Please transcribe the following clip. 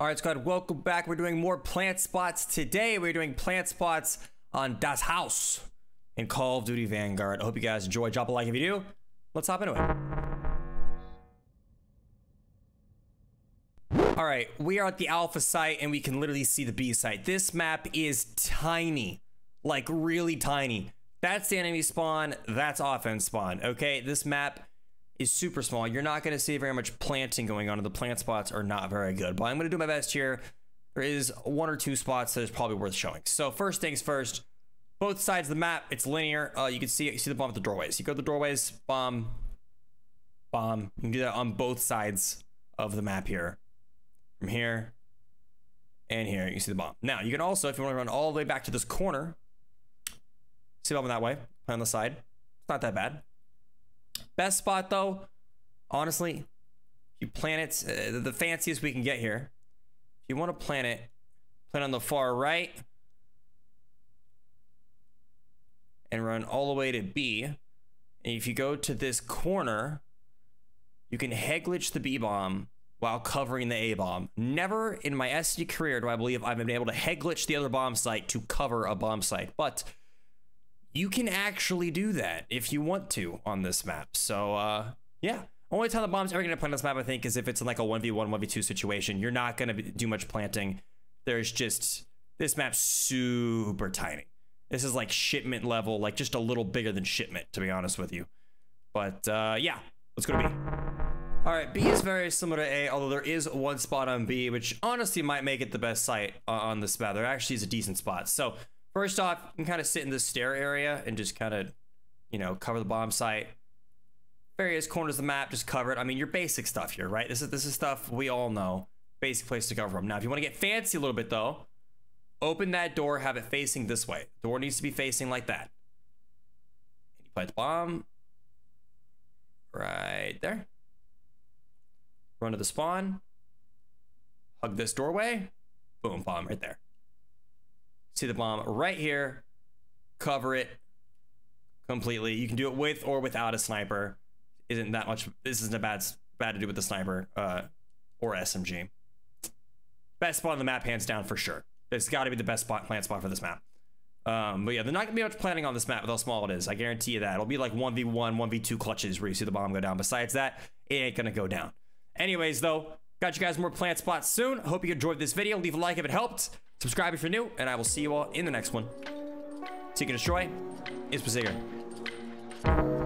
All right, squad, welcome back. We're doing more plant spots today. We're doing plant spots on Das Haus in Call of Duty Vanguard. I hope you guys enjoy. Drop a like if you do. Let's hop into it. All right, we are at the alpha site and we can literally see the B site. This map is tiny, like really tiny. That's the enemy spawn, that's offense spawn, okay? This map is super small. You're not going to see very much planting going on, and the plant spots are not very good. But I'm going to do my best here. There is one or two spots that is probably worth showing. So first things first, both sides of the map, it's linear. Uh, you can see. You see the bomb at the doorways. You go to the doorways, bomb, bomb. You can do that on both sides of the map here. From here and here, you see the bomb. Now, you can also, if you want to run all the way back to this corner, see the bomb that way, on the side. It's not that bad. Best spot though, honestly, you plant it, uh, the fanciest we can get here. If you want to plant it, plant on the far right and run all the way to B. And if you go to this corner, you can head glitch the B bomb while covering the A bomb. Never in my SD career do I believe I've been able to head glitch the other bomb site to cover a bomb site, but you can actually do that if you want to on this map. So uh, yeah, only time the bomb's ever gonna plant on this map, I think, is if it's in like a 1v1, 1v2 situation. You're not gonna do much planting. There's just, this map's super tiny. This is like shipment level, like just a little bigger than shipment, to be honest with you. But uh, yeah, let's go to B. All right, B is very similar to A, although there is one spot on B, which honestly might make it the best site on this map. There actually is a decent spot. So First off, you can kind of sit in the stair area and just kind of, you know, cover the bomb site. Various corners of the map, just cover it. I mean, your basic stuff here, right? This is this is stuff we all know. Basic place to cover them. Now, if you want to get fancy a little bit though, open that door, have it facing this way. Door needs to be facing like that. And you plant the bomb right there. Run to the spawn. Hug this doorway. Boom, bomb right there. See the bomb right here. Cover it completely. You can do it with or without a sniper. Isn't that much? This isn't a bad bad to do with the sniper uh, or SMG. Best spot on the map, hands down for sure. It's got to be the best spot plant spot for this map. Um, but yeah, they're not gonna be much planning on this map with how small it is. I guarantee you that. It'll be like 1v1, 1v2 clutches where you see the bomb go down. Besides that, it ain't gonna go down. Anyways, though, got you guys more plant spots soon. Hope you enjoyed this video. Leave a like if it helped. Subscribe if you're new, and I will see you all in the next one. Seek and Destroy is Paziger.